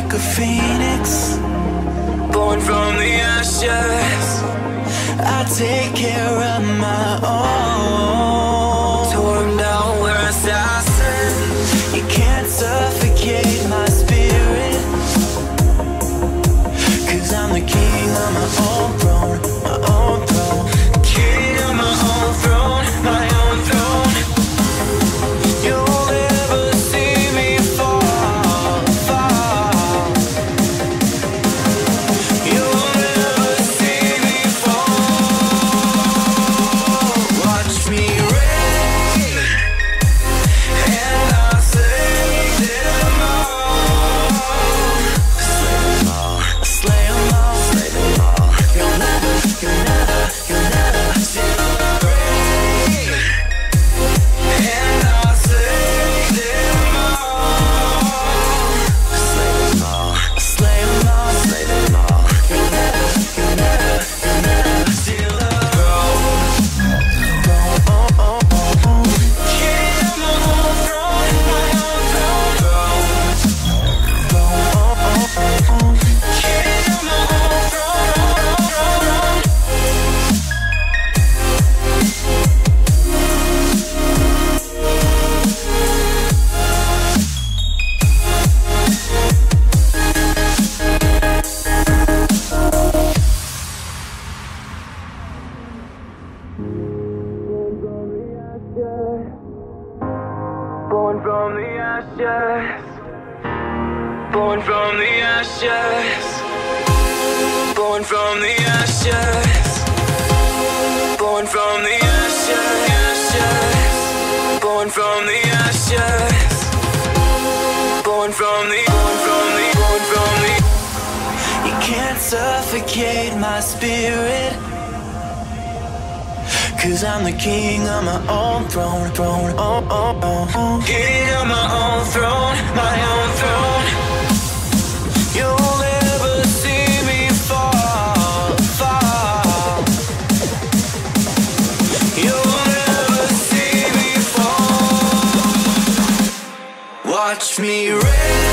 like a phoenix, born from the ashes. I take care of my own. Born from the ashes. Born from the ashes. Born from the ashes. Born from the ashes. Born from the ashes. Born from the, ashes born from the, born from the. You can't suffocate my spirit. Cause I'm the king on my own throne, throne, oh, oh, oh. King of my own throne, my own throne. You'll never see me fall, fall. You'll never see me fall. Watch me reign.